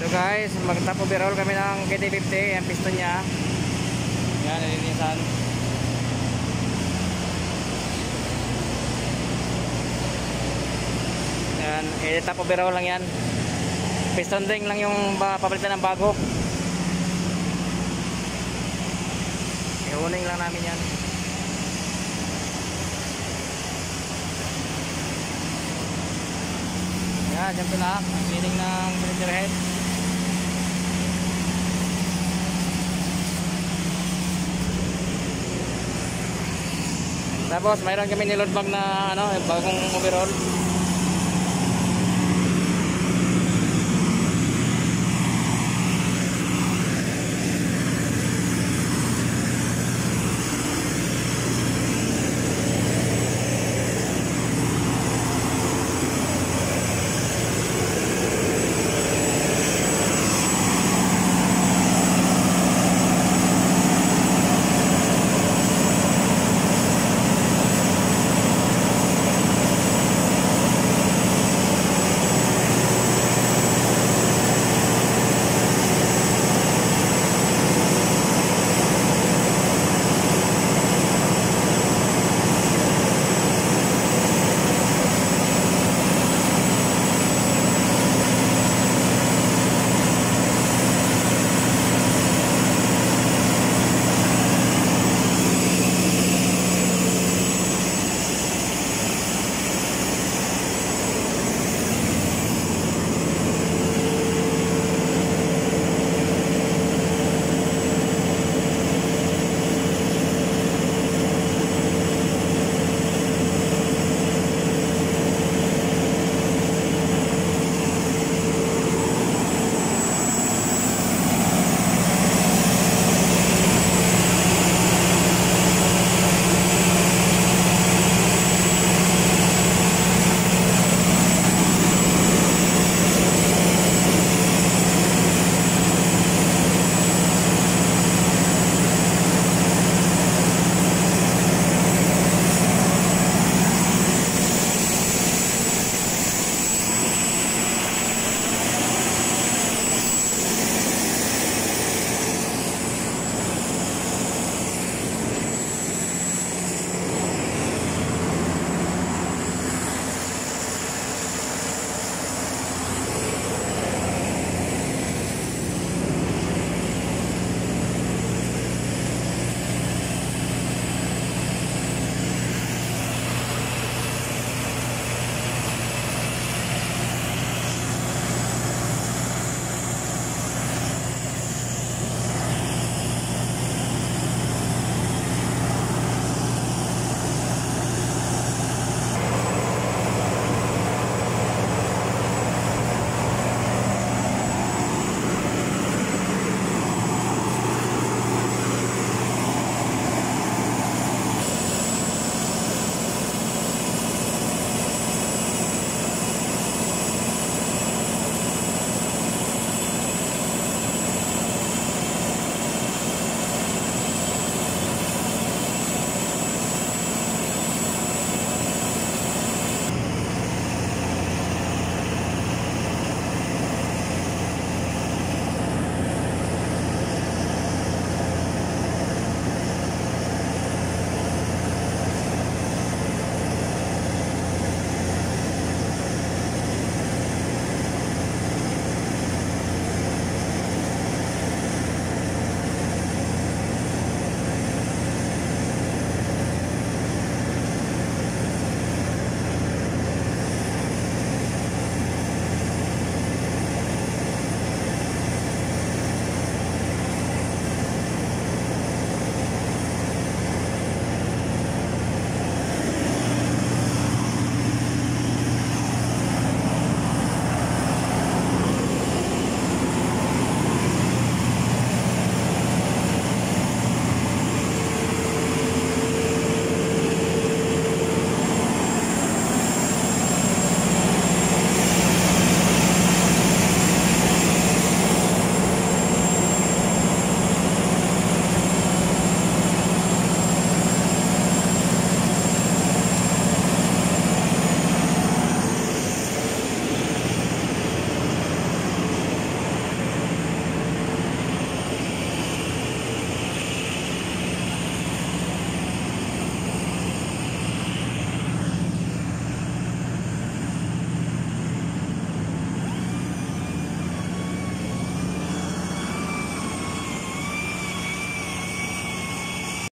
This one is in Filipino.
So guys, mag-top overall kami ng KT50, ang piston niya. Yan, nilinisan. Yan, eh, top overall lang yan. Piston ring lang yung papalitan ng bago. Iuning lang namin yan. Yan, dyan pala. Ang cleaning ng Tapos mayroon kami niload bag na ano, bagong overall.